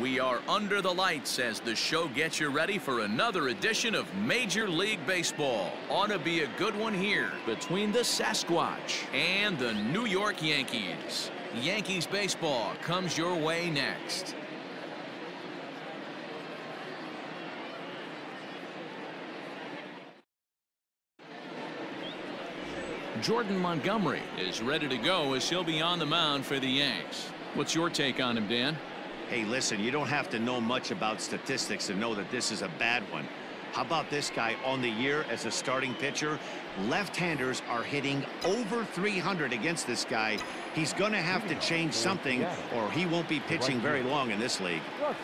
We are under the lights as the show gets you ready for another edition of Major League Baseball. Ought to be a good one here between the Sasquatch and the New York Yankees. Yankees baseball comes your way next. Jordan Montgomery is ready to go as he'll be on the mound for the Yanks. What's your take on him, Dan? Hey, listen, you don't have to know much about statistics to know that this is a bad one. How about this guy on the year as a starting pitcher? Left-handers are hitting over 300 against this guy. He's going to have to change something or he won't be pitching very long in this league.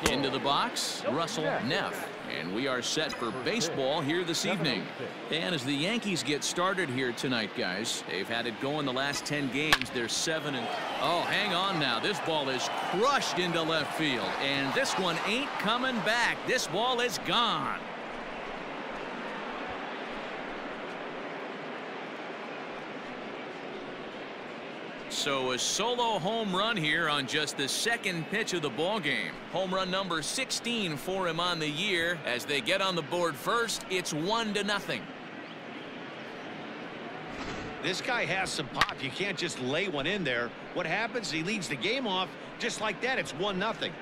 Into the box, Russell Neff. And we are set for baseball here this evening. And as the Yankees get started here tonight, guys, they've had it going the last 10 games. They're 7 and... Oh, hang on now. This ball is crushed into left field. And this one ain't coming back. This ball is gone. So a solo home run here on just the second pitch of the ball game. Home run number 16 for him on the year. As they get on the board first, it's one to nothing. This guy has some pop. You can't just lay one in there. What happens? He leads the game off just like that. It's one nothing.